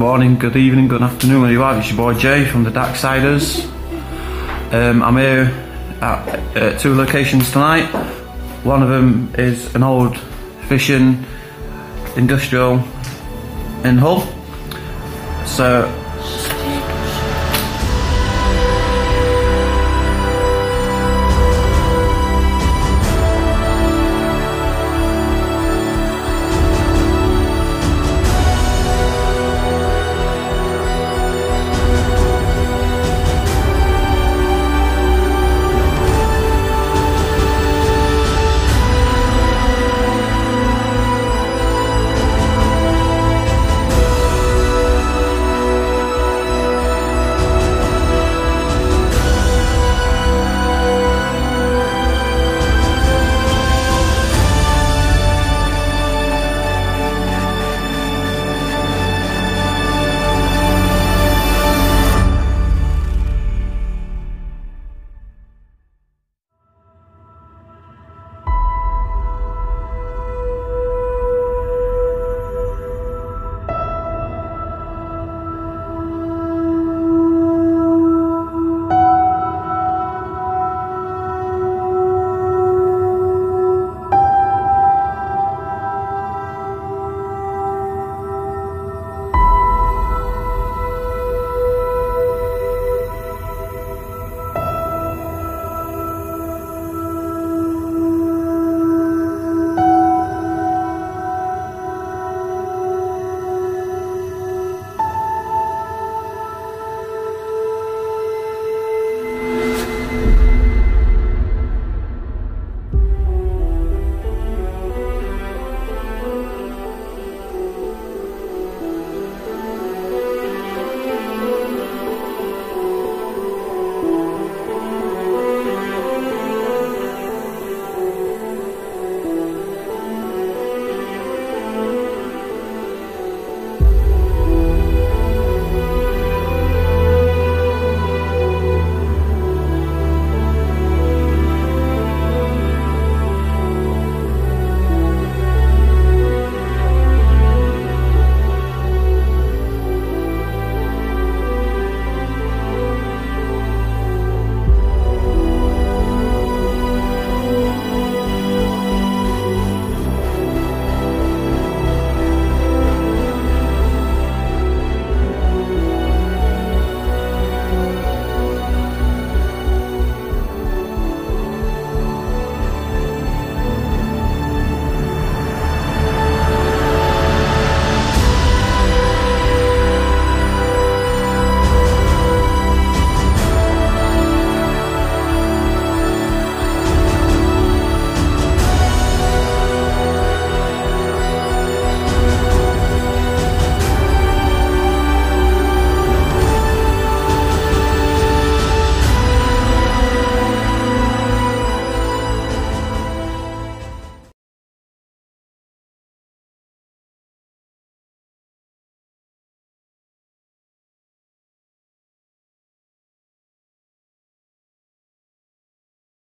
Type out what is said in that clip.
morning, good evening, good afternoon, where you are. It's your boy Jay from the Darksiders. Um, I'm here at uh, two locations tonight. One of them is an old fishing industrial in Hull. So